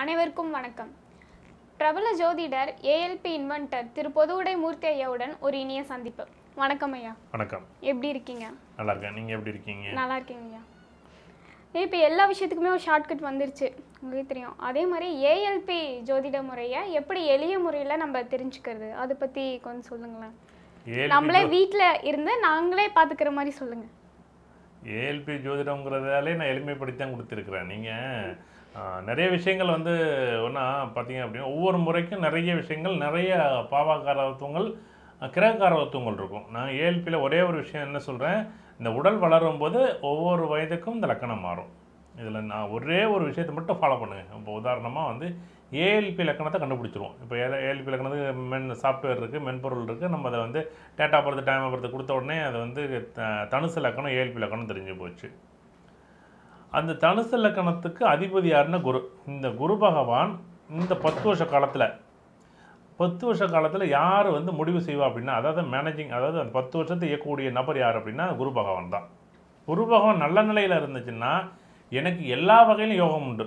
அனைவருக்கும் வணக்கம். பிரபல ஜோதிடர் ஏஎல்பி இன்வென்டர் திரு பொதுவுடை மூர்த்தி ஐயாவுடன் ஒரு இனிய சந்திப்பு. வணக்கம் ஐயா. வணக்கம். எப்படி இருக்கீங்க? நல்லா இருக்கேன். நீங்கள் எப்படி இருக்கீங்க? நல்லா இருக்கீங்க ஐயா. இப்போ எல்லா விஷயத்துக்குமே ஒரு ஷார்ட்கட் வந்துருச்சு. உங்களுக்கு தெரியும். அதே மாதிரி ஏஎல்பி ஜோதிட முறையை எப்படி எளிய முறையில் நம்ம தெரிஞ்சுக்கிறது? அதை பற்றி கொஞ்சம் சொல்லுங்களேன். நம்மளே வீட்டில் இருந்து நாங்களே பார்த்துக்கிற மாதிரி சொல்லுங்கள் ஏஎல்பி ஜோதிடங்கிறதாலே நான் எளிமைப்படுத்தி தான் கொடுத்துருக்குறேன். நீங்கள் நிறைய விஷயங்கள் வந்து ஒன்றா பார்த்தீங்க அப்படின்னா ஒவ்வொரு முறைக்கும் நிறைய விஷயங்கள் நிறைய பாவாக்காரத்துவங்கள் கிரகக்காரத்துவங்கள் இருக்கும். நான் ஏஎல்பியில் ஒரே ஒரு விஷயம் என்ன சொல்கிறேன் இந்த உடல் வளரும் போது ஒவ்வொரு வயதுக்கும் இந்த லக்கணம் மாறும். இதில் நான் ஒரே ஒரு விஷயத்தை மட்டும் ஃபாலோ பண்ணுங்கள் இப்போ உதாரணமாக வந்து ஏஎல்பி லக்கணத்தை கண்டுபிடிச்சிருவோம். இப்போ ஏஎல்பி லக்கணத்துக்கு மென் சாஃப்ட்வேர் இருக்குது மென்பொருள் இருக்குது நம்ம அதை வந்து டேட்டா பொறுத்து டைம் பொறுத்து கொடுத்த உடனே அது வந்து த- தனுசு லக்கணம் ஏஎல்பி லக்கணம் தெரிஞ்சு போச்சு. அந்த தனுசு லக்கணத்துக்கு அதிபதி யாருன்னா குரு. இந்த குரு பகவான் இந்த பத்து வருஷ காலத்தில் பத்து வருஷ காலத்தில் யார் வந்து முடிவு செய்வா அப்படின்னா அதாவது மேனேஜிங் அதாவது அந்த பத்து வருஷத்தை இயக்கக்கூடிய நபர் யார் அப்படின்னா குரு பகவான் தான். குரு பகவான் நல்ல நிலையில் இருந்துச்சுன்னா எனக்கு எல்லா வகையிலும் யோகம் உண்டு.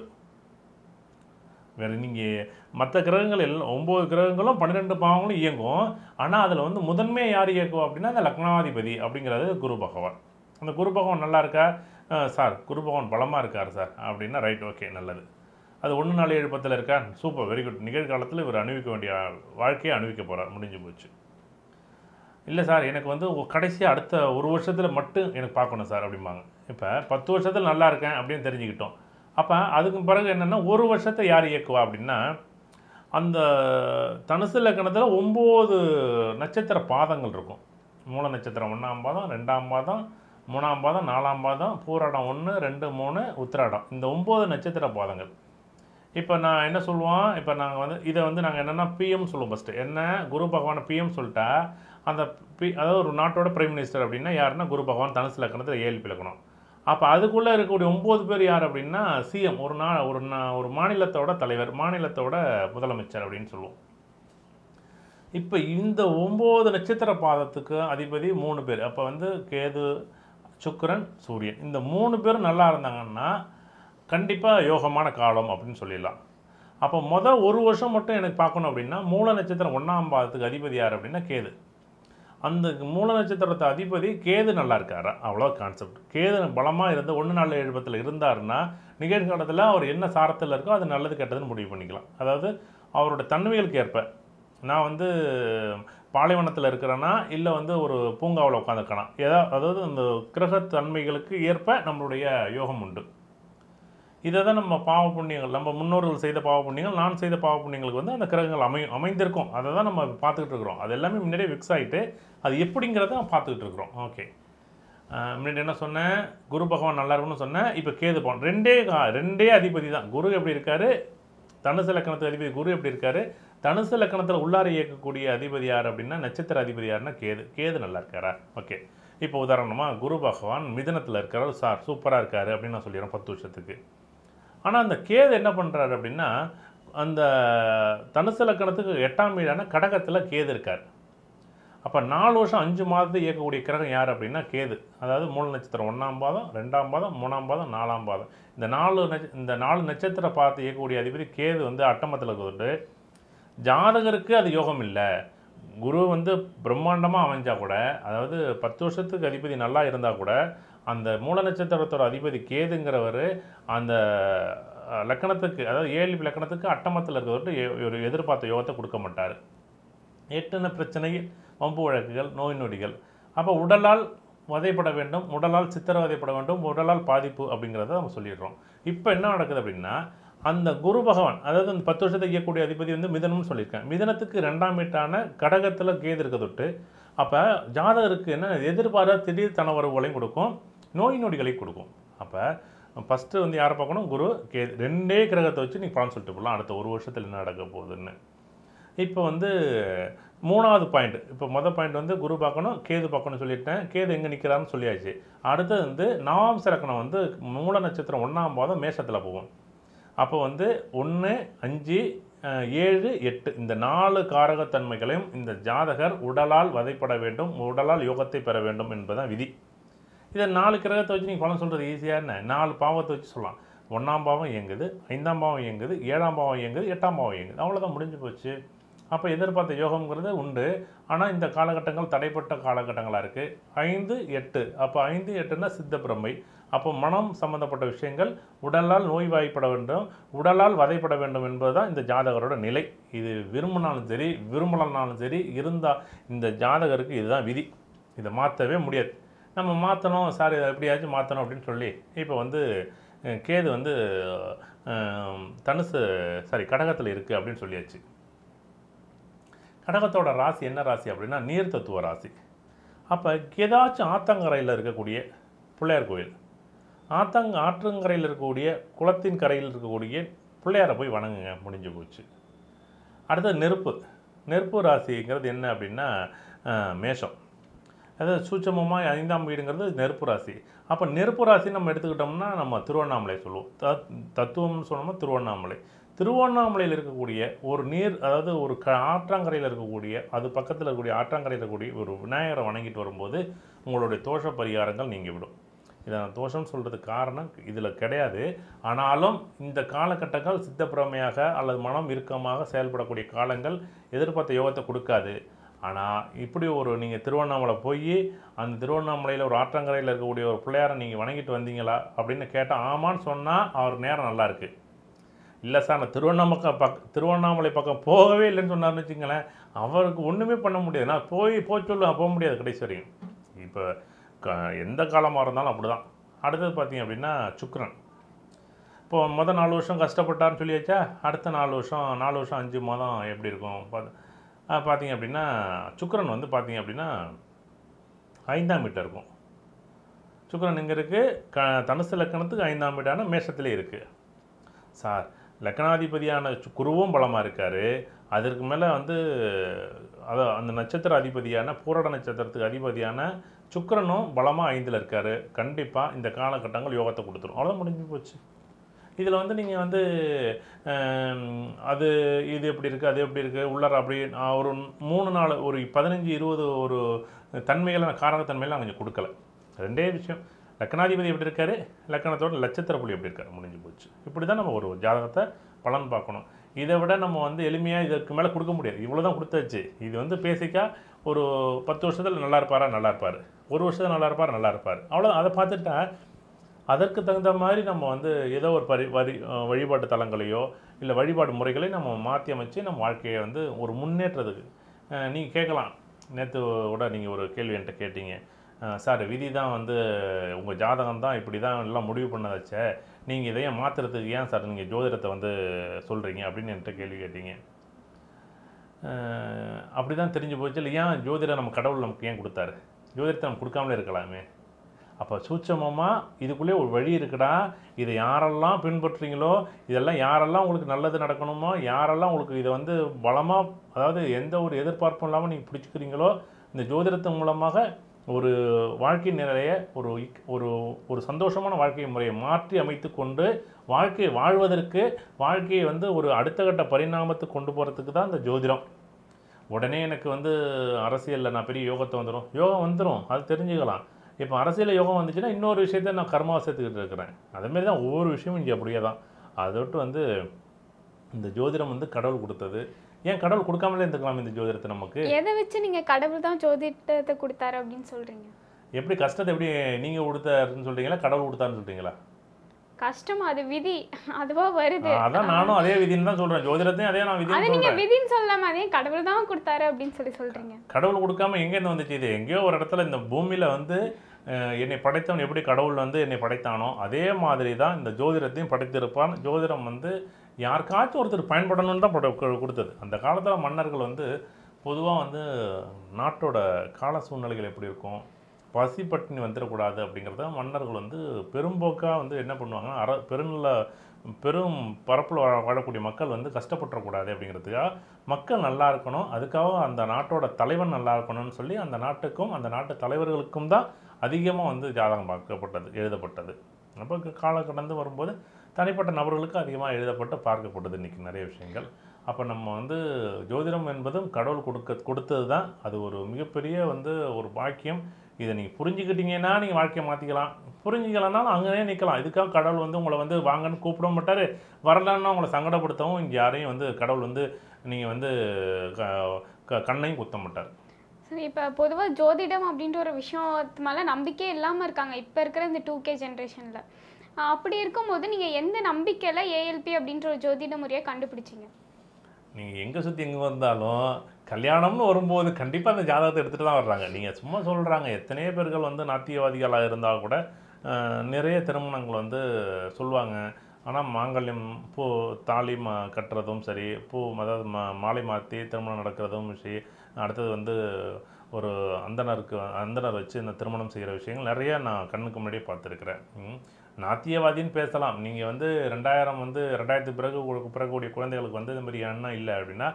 வேறு நீங்கள் மற்ற கிரகங்கள் எல்லாம் ஒம்பது கிரகங்களும் பன்னிரெண்டு பாவங்களும் இயங்கும். ஆனால் அதில் வந்து முதன்மை யார் இயக்குவா அப்படின்னா அந்த லக்னாதிபதி அப்படிங்கிறது குரு பகவான். அந்த குரு பகவான் நல்லா இருக்கா? சார் குருபவன் பலமாக இருக்கார் சார். அப்படின்னா ரைட் ஓகே நல்லது. அது ஒன்று நாலு ஏழு பத்தில் இருக்கா? சூப்பர் வெரி குட் நிகழ்காலத்தில் இவர் அணிவிக்க வேண்டிய வாழ்க்கையை அணிவிக்க போகிறார் முடிஞ்சு போச்சு. இல்லை சார் எனக்கு வந்து கடைசியாக அடுத்த ஒரு வருஷத்தில் மட்டும் எனக்கு பார்க்கணும் சார் அப்படிம்பாங்க. இப்போ பத்து வருஷத்தில் நல்லா இருக்கேன் அப்படின்னு தெரிஞ்சுக்கிட்டோம். அப்போ அதுக்கு பிறகு என்னென்னா ஒரு வருஷத்தை யார் இயக்குவா அப்படின்னா அந்த தனுசு லக்கணத்தில் ஒம்பது நட்சத்திர பாதங்கள் இருக்கும். மூல நட்சத்திரம் ஒன்றாம் பாதம் ரெண்டாம் பாதம் மூணாம் பாதம் நாலாம் பாதம் பூராடம் ஒன்று ரெண்டு மூணு உத்திராடம். இந்த ஒம்பது நட்சத்திர பாதங்கள். இப்போ நான் என்ன சொல்லுவோம் இப்போ நாங்கள் வந்து இதை வந்து நாங்கள் என்னென்னா பிஎம் சொல்லுவோம் ஃபஸ்ட்டு என்ன? குரு பகவானை பிஎம் சொல்லிட்டா அந்த பி அதாவது ஒரு நாட்டோட பிரைம் மினிஸ்டர் அப்படின்னா யாருன்னா குரு பகவான் தனுசு லக்கணத்தில் ஏழு இலக்கணம் அப்போ அதுக்குள்ளே இருக்கக்கூடிய ஒம்பது பேர் யார் அப்படின்னா சிஎம் ஒரு நா ஒரு நா ஒரு மாநிலத்தோட தலைவர் மாநிலத்தோட முதலமைச்சர் அப்படின்னு சொல்லுவோம். இப்போ இந்த ஒம்பது நட்சத்திர பாதத்துக்கு அதிபதி மூணு பேர். அப்போ வந்து கேது சுக்கரன் சூரியன். இந்த மூணு பேரும் நல்லா இருந்தாங்கன்னா கண்டிப்பாக யோகமான காலம் அப்படின்னு சொல்லிடலாம். அப்போ மொதல் ஒரு வருஷம் மட்டும் எனக்கு பார்க்கணும் அப்படின்னா மூல நட்சத்திரம் ஒன்றாம் பாதத்துக்கு அதிபதி யார் அப்படின்னா கேது. அந்த மூல நட்சத்திரத்தை அதிபதி கேது நல்லா இருக்கார்? அவ்வளோ கான்செப்ட் கேது பலமாக இருந்து ஒன்று நாலு எழுபத்தில் இருந்தாருன்னா நிகழ்காலத்தில் அவர் என்ன சாரத்தில் இருக்கோ அது நல்லது கெட்டதுன்னு முடிவு பண்ணிக்கலாம். அதாவது அவரோட தன்மைகளுக்கு ஏற்ப. நான் வந்து பாலைவனத்தில் இருக்கிறனா இல்லை வந்து ஒரு பூங்காவில் உட்காந்துருக்கேனா ஏதா அதாவது அந்த கிரகத்தன்மைகளுக்கு ஏற்ப நம்மளுடைய யோகம் உண்டு. இதை தான் நம்ம பாவ புண்ணியங்கள் நம்ம முன்னோர்கள் செய்த பாவ புண்ணியங்கள் நான் செய்த பாவ புண்ணியங்களுக்கு வந்து அந்த கிரகங்கள் அமை அமைந்திருக்கும். அதை தான் நம்ம பார்த்துக்கிட்டு இருக்கிறோம். அது எல்லாமே முன்னாடியே ஃபிக்ஸ் ஆகிட்டு அது எப்படிங்கிறத பார்த்துக்கிட்டு இருக்கிறோம். ஓகே முன்னாடி என்ன சொன்னேன்? குரு பகவான் நல்லா இருக்கும்னு சொன்னேன். இப்போ கேது பகவான். ரெண்டே கா- ரெண்டே அதிபதி தான் குரு எப்படி இருக்காரு? தனுசு லக்கணத்து அதிபதி குரு எப்படி இருக்காரு? தனுசு லக்கணத்தில் உள்ளார இயக்கக்கூடிய அதிபதி யார் அப்படின்னா நட்சத்திர அதிபதி யாருன்னா கேது. கேது நல்லா இருக்காரா? ஓகே. இப்போ உதாரணமாக குரு பகவான் மிதனத்தில் இருக்கிறார் சார் சூப்பராக இருக்கார் அப்படின்னு நான் சொல்லிடுறேன் பத்து வருஷத்துக்கு. ஆனால் அந்த கேது என்ன பண்ணுறாரு அப்படின்னா அந்த தனுசு லக்கணத்துக்கு எட்டாம் வீடான கடகத்தில் கேது இருக்கார். அப்போ நாலு வருஷம் அஞ்சு மாதத்தை இயக்கக்கூடிய கிரகம் யார் அப்படின்னா கேது. அதாவது மூல நட்சத்திரம் ஒன்றாம் பாதம் ரெண்டாம் பாதம் மூணாம் பாதம் நாலாம் பாதம். இந்த நாலு நட்ச இந்த நாலு நட்சத்திர பார்த்து இயக்கக்கூடிய அதிபதி கேது வந்து அட்டமத்தில் இருக்கிறது ஜாதகருக்கு அது யோகம் இல்லை குரு வந்து பிரம்மாண்டமாக அமைஞ்சால் கூட அதாவது பத்து வருஷத்துக்கு அதிபதி நல்லா இருந்தால் கூட அந்த மூல நட்சத்திரத்தோட அதிபதி கேதுங்கிறவர் அந்த லக்கணத்துக்கு அதாவது ஏழு லக்கணத்துக்கு அட்டமத்தில் இருக்கிறவர்கிட்ட ஒரு எதிர்பார்த்த யோகத்தை கொடுக்க மாட்டார். எட்டுன பிரச்சனை வம்பு வழக்குகள் நோய் நொடிகள். அப்போ உடலால் வதைப்பட வேண்டும் உடலால் சித்திரவதைப்பட வேண்டும் உடலால் பாதிப்பு அப்படிங்கிறத நம்ம சொல்லிடுறோம். இப்போ என்ன நடக்குது அப்படின்னா அந்த குரு பகவான் அதாவது அந்த பத்து வருஷத்துக்கு இயக்கக்கூடிய அதிபதி வந்து மிதனம்னு சொல்லியிருக்கேன் மிதனத்துக்கு ரெண்டாம் வீட்டான கடகத்தில் கேது இருக்க தொட்டு அப்போ ஜாதகருக்கு என்ன எதிர்பாராத திடீர் தனவரவுகளையும் கொடுக்கும் நோய் நொடிகளையும் கொடுக்கும். அப்போ ஃபஸ்ட்டு வந்து யாரை பார்க்கணும்? குரு கேது ரெண்டே கிரகத்தை வச்சு நீங்கள் பலன் சொல்லிட்டு போகலாம் அடுத்த ஒரு வருஷத்தில் என்ன நடக்க போகுதுன்னு. இப்போ வந்து மூணாவது பாயிண்ட் இப்போ மொதல் பாயிண்ட் வந்து குரு பார்க்கணும் கேது பார்க்கணும் சொல்லிட்டேன். கேது எங்கே நிற்கிறான்னு சொல்லியாச்சு. அடுத்தது வந்து நவாம்ச லக்கணம் வந்து மூல நட்சத்திரம் ஒன்றாம் பாதம் மேஷத்தில் போகும். அப்போ வந்து ஒன்று அஞ்சு ஏழு எட்டு. இந்த நாலு காரகத்தன்மைகளையும் இந்த ஜாதகர் உடலால் வதைப்பட வேண்டும் உடலால் யோகத்தை பெற வேண்டும் என்பதுதான் விதி. இதை நாலு கிரகத்தை வச்சு நீங்கள் பலன் சொல்கிறது ஈஸியாக என்ன? நாலு பாவத்தை வச்சு சொல்லலாம். ஒன்றாம் பாவம் இயங்குது ஐந்தாம் பாவம் இயங்குது ஏழாம் பாவம் இயங்குது எட்டாம் பாவம் இயங்குது. அவ்வளோதான் முடிஞ்சு போச்சு. அப்போ எதிர்பார்த்த யோகம்ங்கிறது உண்டு. ஆனால் இந்த காலகட்டங்கள் தடைப்பட்ட காலகட்டங்களாக இருக்குது ஐந்து எட்டு. அப்போ ஐந்து எட்டுன்னா சித்த பிரம்மை. அப்போ மனம் சம்பந்தப்பட்ட விஷயங்கள் உடலால் நோய்வாய்ப்பட வேண்டும் உடலால் வதைப்பட வேண்டும் என்பது தான் இந்த ஜாதகரோட நிலை. இது விரும்பினாலும் சரி விரும்பலனாலும் சரி இருந்தால் இந்த ஜாதகருக்கு இதுதான் விதி. இதை மாற்றவே முடியாது. நம்ம மாற்றணும் சார் இதை எப்படியாச்சும் மாற்றணும் அப்படின்னு சொல்லி இப்போ வந்து கேது வந்து தனுசு சாரி கடகத்தில் இருக்குது அப்படின்னு சொல்லியாச்சு. கடகத்தோட ராசி என்ன ராசி அப்படின்னா நீர் தத்துவ ராசி. அப்போ ஏதாச்சும் ஆத்தங்கரையில் இருக்கக்கூடிய பிள்ளையார் கோயில். ஆத்தங் ஆற்றங்கரையில் இருக்கக்கூடிய குளத்தின் கரையில் இருக்கக்கூடிய பிள்ளையாரை போய் வணங்குங்க முடிஞ்சு போச்சு. அடுத்தது நெருப்பு. நெருப்பு ராசிங்கிறது என்ன அப்படின்னா மேஷம். அதாவது சூட்சமமாக ஐந்தாம் வீடுங்கிறது நெருப்பு ராசி. அப்போ நெருப்பு ராசி நம்ம எடுத்துக்கிட்டோம்னா நம்ம திருவண்ணாமலை சொல்லுவோம். த தத்துவம்னு சொன்னோம்னா திருவண்ணாமலை. திருவண்ணாமலையில் இருக்கக்கூடிய ஒரு நீர் அதாவது ஒரு க ஆற்றாங்கரையில் இருக்கக்கூடிய அது பக்கத்தில் இருக்கக்கூடிய ஆற்றாங்கரையில் இருக்கக்கூடிய ஒரு விநாயகரை வணங்கிட்டு வரும்போது உங்களுடைய தோஷ பரிகாரங்கள் நீங்கி விடும் இதை நான் தோஷம் சொல்கிறதுக்கு காரணம் இதில் கிடையாது. ஆனாலும் இந்த காலகட்டங்கள் சித்தப்பிரமையாக அல்லது மனம் இறுக்கமாக செயல்படக்கூடிய காலங்கள் எதிர்பார்த்த யோகத்தை கொடுக்காது. ஆனால் இப்படி ஒரு நீங்கள் திருவண்ணாமலை போய் அந்த திருவண்ணாமலையில் ஒரு ஆற்றங்கரையில் இருக்கக்கூடிய ஒரு பிள்ளையாரை நீங்கள் வணங்கிட்டு வந்தீங்களா அப்படின்னு கேட்டால் ஆமான்னு சொன்னால் அவர் நேரம் நல்லாயிருக்கு இல்லை சார் நான் திருவண்ணாமலை பக் திருவண்ணாமலை பக்கம் போகவே இல்லைன்னு சொன்னார்னு வச்சுங்களேன் அவருக்கு ஒன்றுமே பண்ண முடியாது. நான் போய் போய் சொல்லுவேன் போக முடியாது கடைசி வரையும். இப்போ க எந்த காலமாக இருந்தாலும் அப்படி தான் அடுத்தது பார்த்திங்க அப்படின்னா சுக்ரன் இப்போ மொதல் நாலு வருஷம் கஷ்டப்பட்டான்னு சொல்லியாச்சா? அடுத்த நாலு வருஷம் நாலு வருஷம் அஞ்சு மாதம் எப்படி இருக்கும்? பார்த்து பார்த்திங்க பார்த்தீங்க அப்படின்னா சுக்ரன் வந்து பார்த்திங்க அப்படின்னா ஐந்தாம் வீட்டில் இருக்கும். சுக்ரன் இங்கே இருக்குது க தனுசு லக்கணத்துக்கு ஐந்தாம் வீடான மேஷத்துலேயே இருக்குது சார் லக்னாதிபதியான சு- குருவும் பலமாக இருக்கார். அதற்கு மேலே வந்து அதான் அந்த நட்சத்திர அதிபதியான பூரட நட்சத்திரத்துக்கு அதிபதியான சுக்கரனும் பலமாக ஐந்தில் இருக்கார். கண்டிப்பாக இந்த காலகட்டங்கள் யோகத்தை கொடுத்துரும். அவ்வளோ முடிஞ்சு போச்சு. இதில் வந்து நீங்கள் வந்து அது இது எப்படி இருக்குது அது எப்படி இருக்குது உள்ளார அப்படி நான் ஒரு மூணு நாள் ஒரு பதினஞ்சு இருபது ஒரு தன்மைகளை நான் அவங்க கொஞ்சம் கொடுக்கல. ரெண்டே விஷயம். லக்கணாதிபதி எப்படி இருக்காரு? லக்கணத்தோட நட்சத்திர புள்ளி எப்படி இருக்காரு? முடிஞ்சு போச்சு. இப்படி தான் நம்ம ஒரு ஜாதகத்தை பலன் பார்க்கணும். இதை விட நம்ம வந்து எளிமையாக இதற்கு மேலே கொடுக்க முடியாது. இவ்வளோ தான் கொடுத்தாச்சு. இது வந்து பேசிக்காக ஒரு பத்து வருஷத்தில் நல்லா இருப்பாரா? நல்லா இருப்பார். ஒரு வருஷத்தில் நல்லா இருப்பார்? நல்லா இருப்பார். அவ்வளோ அதை பார்த்துட்டா அதற்கு தகுந்த மாதிரி நம்ம வந்து ஏதோ ஒரு பரி வரி வழிபாட்டு தலங்களையோ இல்லை வழிபாடு முறைகளை நம்ம மாற்றி அமைச்சு நம்ம வாழ்க்கையை வந்து ஒரு முன்னேற்றத்துக்கு நீங்கள் கேட்கலாம். நேற்று கூட நீங்கள் ஒரு கேள்வி என்கிட்ட கேட்டீங்க. சார் விதி தான் வந்து உங்கள் ஜாதகம் தான் இப்படி தான் எல்லாம் முடிவு பண்ணதாச்சே நீங்கள் இதையே மாற்றுறதுக்கு ஏன் சார் நீங்கள் ஜோதிடத்தை வந்து சொல்கிறீங்க அப்படின்னு என்கிட்ட கேள்வி கேட்டீங்க. அப்படி தான் தெரிஞ்சு போச்சு. இல்லை ஏன் ஜோதிடம் நம்ம கடவுள் நமக்கு ஏன் கொடுத்தாரு? ஜோதிடத்தை நம்ம கொடுக்காமலே இருக்கலாமே. அப்போ சூட்சமமாக இதுக்குள்ளே ஒரு வழி இருக்குடா. இதை யாரெல்லாம் பின்பற்றுறீங்களோ இதெல்லாம் யாரெல்லாம் உங்களுக்கு நல்லது நடக்கணுமோ யாரெல்லாம் உங்களுக்கு இதை வந்து பலமாக அதாவது எந்த ஒரு எதிர்பார்ப்பும் இல்லாமல் நீங்கள் பிடிச்சிக்கிறீங்களோ இந்த ஜோதிடத்தின் மூலமாக ஒரு வாழ்க்கை நிலையை ஒரு இக்- ஒரு ஒரு சந்தோஷமான வாழ்க்கை முறையை மாற்றி அமைத்து கொண்டு வாழ்க்கையை வாழ்வதற்கு வாழ்க்கையை வந்து ஒரு அடுத்த கட்ட பரிணாமத்துக்கு கொண்டு போகிறதுக்கு தான் இந்த ஜோதிடம். உடனே எனக்கு வந்து அரசியலில் நான் பெரிய யோகத்தை வந்துடும் யோகம் வந்துடும் அது தெரிஞ்சுக்கலாம். இப்போ அரசியலில் யோகம் வந்துச்சுன்னா இன்னொரு விஷயத்த நான் கர்மாவை சேர்த்துக்கிட்டு இருக்கிறேன். அதேமாரி தான் ஒவ்வொரு விஷயமும் இங்கே அப்படியே தான் அதை விட்டு வந்து இந்த ஜோதிடம் வந்து கடவுள் கொடுத்தது. ஏன் கடவுள் கொடுக்காமலே இருந்துக்கலாம் இந்த ஜோதிடத்தை நமக்கு? எதை வச்சு நீங்க கடவுள் தான் ஜோதிடத்தை கொடுத்தாரு அப்படின்னு சொல்றீங்க? எப்படி கஷ்டத்தை எப்படி நீங்கள் கொடுத்தாருன்னு சொல்றீங்களா? கடவுள் கொடுத்தாருன்னு சொல்றீங்களா? கஷ்டம் அது விதி. அதுவா வருது. அதான் நானும் அதே விதின்னு தான் சொல்கிறேன் ஜோதிடத்தையும் அதே நான் விதின்னு நீங்க விதின்னு சொல்லாம அதே கடவுள் தான் கொடுத்தாரு அப்படின்னு சொல்லி சொல்றீங்க. கடவுள் கொடுக்காம எங்கேருந்து வந்துச்சு இது? எங்கேயோ ஒரு இடத்துல இந்த பூமியில் வந்து என்னை படைத்தவன் எப்படி கடவுள் வந்து என்னை படைத்தானோ அதே மாதிரி தான் இந்த ஜோதிடத்தையும் படைத்திருப்பான். ஜோதிடம் வந்து யாருக்காச்சும் ஒருத்தர் பயன்படணும்னு தான் கொடுத்தது. அந்த காலத்தில் மன்னர்கள் வந்து பொதுவாக வந்து நாட்டோட கால சூழ்நிலைகள் எப்படி இருக்கும் பசி பட்டினி வந்துடக்கூடாது அப்படிங்கிறத மன்னர்கள் வந்து பெரும்போக்காக வந்து என்ன பண்ணுவாங்கன்னா அற பெருநில பெரும் பரப்பில் வாழக்கூடிய மக்கள் வந்து கஷ்டப்பட்டுறக்கூடாது அப்படிங்கிறதுக்காக மக்கள் நல்லா இருக்கணும் அதுக்காக அந்த நாட்டோட தலைவன் நல்லா இருக்கணும்னு சொல்லி அந்த நாட்டுக்கும் அந்த நாட்டு தலைவர்களுக்கும் தான் அதிகமாக வந்து ஜாதகம் பார்க்கப்பட்டது எழுதப்பட்டது. அப்போ காலம் கடந்து வரும்போது தனிப்பட்ட நபர்களுக்கு அதிகமாக எழுதப்பட்டு பார்க்கப்படுது இன்றைக்கி நிறைய விஷயங்கள். அப்போ நம்ம வந்து ஜோதிடம் என்பதும் கடவுள் கொடுக்க கொடுத்தது தான். அது ஒரு மிகப்பெரிய வந்து ஒரு பாக்கியம். இதை நீங்கள் புரிஞ்சுக்கிட்டீங்கன்னா நீங்கள் வாழ்க்கையை மாற்றிக்கலாம் புரிஞ்சுக்கலனாலும் அங்கேயே நிற்கலாம். இதுக்காக கடவுள் வந்து உங்களை வந்து வாங்கன்னு கூப்பிட மாட்டார். வரலன்னா உங்களை சங்கடப்படுத்தவும் இங்கே யாரையும் வந்து கடவுள் வந்து நீங்கள் வந்து க க- கண்ணையும் குத்த மாட்டார். சரி இப்போ பொதுவாக ஜோதிடம் அப்படின்ற ஒரு விஷயத்து மேலே நம்பிக்கையே இல்லாமல் இருக்காங்க. இப்போ இருக்கிற இந்த டூ கே ஜென்ரேஷனில் அப்படி இருக்கும்போது நீங்கள் எந்த நம்பிக்கையில் ஏஎல்பி அப்படின்ற ஒரு ஜோதிட முறையை கண்டுபிடிச்சீங்க? நீங்கள் எங்கே சுற்றி எங்கே வந்தாலும் கல்யாணம்னு வரும்போது கண்டிப்பாக அந்த ஜாதகத்தை எடுத்துகிட்டு தான் வர்றாங்க. நீங்கள் சும்மா சொல்கிறாங்க எத்தனையோ பேர்கள் வந்து நாத்தியவாதிகளாக இருந்தால் கூட நிறைய திருமணங்கள் வந்து சொல்லுவாங்க. ஆனால் மாங்கல்யம் பூ தாலி மா கட்டுறதும் சரி பூ அதாவது மா மாலை மாற்றி திருமணம் நடக்கிறதும் சரி அடுத்தது வந்து ஒரு அந்தனருக்கு அந்தனர் வச்சு இந்த திருமணம் செய்கிற விஷயங்கள் நிறையா நான் கண்ணுக்கு முன்னாடியே பார்த்துருக்குறேன். நாத்தியவாதின்னு பேசலாம். நீங்கள் வந்து ரெண்டாயிரம் வந்து ரெண்டாயிரத்துக்கு பிறகு உங்களுக்கு பிறக்கக்கூடிய குழந்தைகளுக்கு வந்து இந்த மாதிரி எண்ணம் இல்லை அப்படின்னா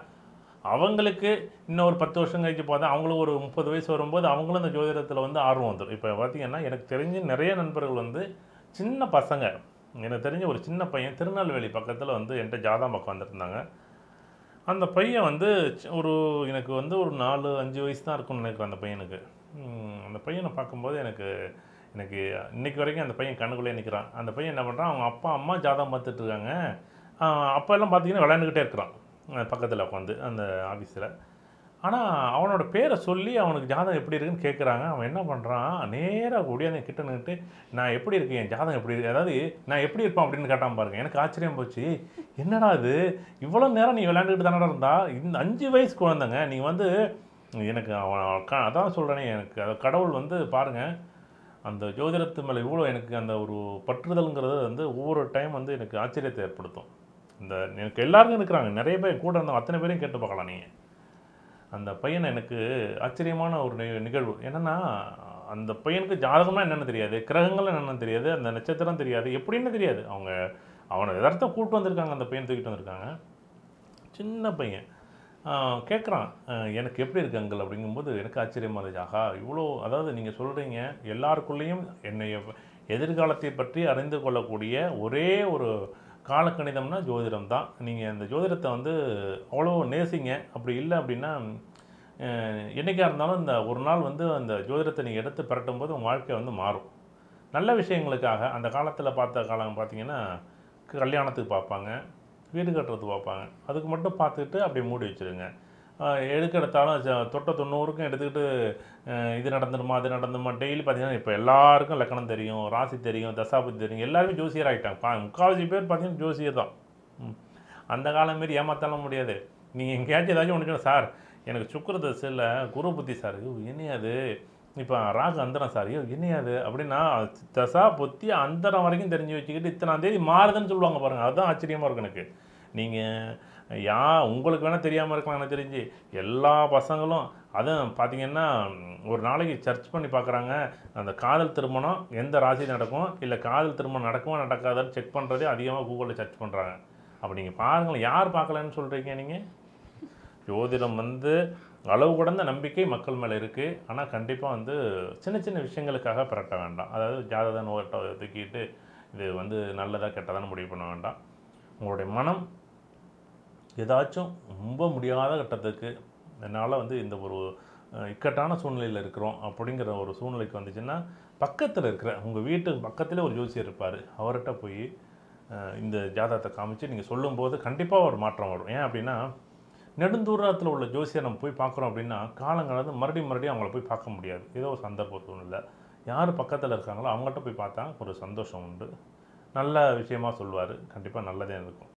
அவங்களுக்கு இன்னும் ஒரு பத்து வருஷம் கழிச்சு பார்த்தா அவங்களும் ஒரு முப்பது வயசு வரும்போது அவங்களும் இந்த ஜோதிடத்தில் வந்து ஆர்வம் வந்துடும் இப்போ பார்த்தீங்கன்னா எனக்கு தெரிஞ்ச நிறைய நண்பர்கள் வந்து சின்ன பசங்க எனக்கு தெரிஞ்ச ஒரு சின்ன பையன் திருநெல்வேலி பக்கத்தில் வந்து என்கிட்ட ஜாதா பக்கம் வந்திருந்தாங்க. அந்த பையன் வந்து ஒரு எனக்கு வந்து ஒரு நாலு அஞ்சு வயசு தான் இருக்கும்னு நினைக்கிறேன் அந்த பையனுக்கு. அந்த பையனை பார்க்கும்போது எனக்கு எனக்கு இன்றைக்கி வரைக்கும் அந்த பையன் கண்ணுக்குள்ளே நிற்கிறான் அந்த பையன் என்ன பண்ணுறான் அவங்க அப்பா அம்மா ஜாதகம் பார்த்துட்டு இருக்காங்க. எல்லாம் பார்த்தீங்கன்னா விளையாண்டுக்கிட்டே இருக்கிறான். பக்கத்தில் உட்காந்து அந்த ஆஃபீஸில் ஆனால் அவனோட பேரை சொல்லி அவனுக்கு ஜாதகம் எப்படி இருக்குன்னு கேட்குறாங்க அவன் என்ன பண்ணுறான் நேராக ஒடியாந்து கிட்ட நின்றுட்டு நான் எப்படி இருக்கேன்? என் ஜாதகம் எப்படி இருக்கு? அதாவது நான் எப்படி இருப்பான்? அப்படின்னு கேட்டான் பாருங்க. எனக்கு ஆச்சரியம் போச்சு. என்னடா இது? இவ்வளோ நேரம் நீ விளையாண்டுக்கிட்டு தானடா இருந்தா? இந்த அஞ்சு வயசு குழந்தைங்க நீ வந்து எனக்கு அவன் க- அதான் சொல்கிறேனே எனக்கு கடவுள் வந்து பாருங்கள் அந்த ஜோதிடத்து மேலே இவ்வளோ எனக்கு அந்த ஒரு பற்றுதல்ங்கிறது வந்து ஒவ்வொரு டைம் வந்து எனக்கு ஆச்சரியத்தை ஏற்படுத்தும். இந்த எனக்கு எல்லாருக்கும் இருக்கிறாங்க. நிறைய பேர் கூட இருந்தவங்க அத்தனை பேரையும் கேட்டு பார்க்கலாம் நீங்கள் அந்த பையன் எனக்கு ஆச்சரியமான ஒரு நிகழ்வு. என்னன்னா அந்த பையனுக்கு ஜாதகம்லாம் என்னென்னு தெரியாது. கிரகங்கள் என்னென்னு தெரியாது. அந்த நட்சத்திரம் தெரியாது. எப்படின்னு தெரியாது. அவங்க அவனை எதார்த்தம் கூப்பிட்டு வந்திருக்காங்க. அந்த பையன் தூக்கிட்டு வந்திருக்காங்க. சின்ன பையன். கேட்குறான் எனக்கு எப்படி இருக்கு அங்கிள் அப்படிங்கும்போது எனக்கு ஆச்சரியமாக இருந்துச்சு. ஆகா இவ்வளோ அதாவது நீங்கள் சொல்கிறீங்க எல்லாருக்குள்ளேயும் என்னை எதிர்காலத்தை பற்றி அறிந்து கொள்ளக்கூடிய ஒரே ஒரு காலக்கணிதம்னா ஜோதிடம் தான். நீங்கள் அந்த ஜோதிடத்தை வந்து அவ்வளோ நேசிங்க. அப்படி இல்லை அப்படின்னா என்றைக்காக இருந்தாலும் இந்த ஒரு நாள் வந்து அந்த ஜோதிடத்தை நீங்கள் எடுத்து பிரட்டும் போது உங்கள் வாழ்க்கை வந்து மாறும். நல்ல விஷயங்களுக்காக அந்த காலத்தில் பார்த்த காலம் பார்த்திங்கன்னா கல்யாணத்துக்கு பார்ப்பாங்க. வீடு கட்டுறது பார்ப்பாங்க. அதுக்கு மட்டும் பார்த்துக்கிட்டு அப்படியே மூடி வச்சிருங்க. எதுக்கு எடுத்தாலும் தொட்ட தொண்ணூறுக்கும் எடுத்துக்கிட்டு இது நடந்துருமா அது நடந்துமா டெய்லி பார்த்தீங்கன்னா இப்போ எல்லாருக்கும் லக்கணம் தெரியும் ராசி தெரியும் தசாபதி தெரியும் எல்லாருமே ஜோசியர் ஆகிட்டாங்க பா முக்கால்வாசி பேர் பார்த்தீங்கன்னா ஜோசியர் தான். ம். அந்த காலம் மாரி ஏமாத்தாலும் முடியாது. நீங்கள் எங்கேயாச்சும் ஏதாச்சும் ஒன்று சார் எனக்கு சுக்கர தசையில் குரு புத்தி சார். என்னையாது இப்போ ராகு அந்தரம் சார் ஐயோ என்னையாது அப்படின்னா தசா பொத்தி அந்தரம் வரைக்கும் தெரிஞ்சு வச்சுக்கிட்டு இத்தனாம் தேதி மாறுதுன்னு சொல்லுவாங்க பாருங்கள் அதுதான் ஆச்சரியமாக இருக்கும் எனக்கு. நீங்கள் யா உங்களுக்கு வேணால் தெரியாமல் இருக்கலாம் எனக்கு தெரிஞ்சு. எல்லா பசங்களும் அதுவும் பார்த்தீங்கன்னா ஒரு நாளைக்கு சர்ச் பண்ணி பார்க்குறாங்க அந்த காதல் திருமணம் எந்த ராசி நடக்கும்? இல்லை காதல் திருமணம் நடக்குமா நடக்காதான்னு செக் பண்ணுறதே அதிகமாக கூகுளில் சர்ச் பண்ணுறாங்க அப்போ நீங்கள் பாருங்களேன் யார் பார்க்கலன்னு சொல்கிறீங்க நீங்கள் ஜோதிடம் வந்து அளவு கடந்த நம்பிக்கை மக்கள் மேலே இருக்குது ஆனால் கண்டிப்பாக வந்து சின்ன சின்ன விஷயங்களுக்காக பிரட்ட வேண்டாம். அதாவது ஜாதக நோட்டை ஒதுக்கிட்டு இது வந்து நல்லதாக கெட்டதான்னு முடிவு பண்ண வேண்டாம். உங்களுடைய மனம் ஏதாச்சும் ரொம்ப முடியாத கட்டத்துக்கு என்னால் வந்து இந்த ஒரு இக்கட்டான சூழ்நிலையில் இருக்கிறோம் அப்படிங்கிற ஒரு சூழ்நிலைக்கு வந்துச்சுன்னா பக்கத்தில் இருக்கிற உங்கள் வீட்டுக்கு பக்கத்தில் ஒரு ஜோசியர் இருப்பார். அவர்கிட்ட போய் இந்த ஜாதகத்தை காமிச்சு நீங்கள் சொல்லும்போது கண்டிப்பாக ஒரு மாற்றம் வரும். ஏன் அப்படின்னா நெடுந்தூரத்தில் உள்ள ஜோசியை நம்ம போய் பார்க்குறோம் அப்படின்னா காலங்காலத்து மறுபடியும் மறுபடியும் அவங்கள போய் பார்க்க முடியாது. ஏதோ ஒரு சந்தர்ப்ப சூழ்நிலை யார் பக்கத்தில் இருக்காங்களோ அவங்கள்ட்ட போய் பார்த்தா ஒரு சந்தோஷம் உண்டு. நல்ல விஷயமா சொல்லுவார். கண்டிப்பாக நல்லதே இருக்கும்.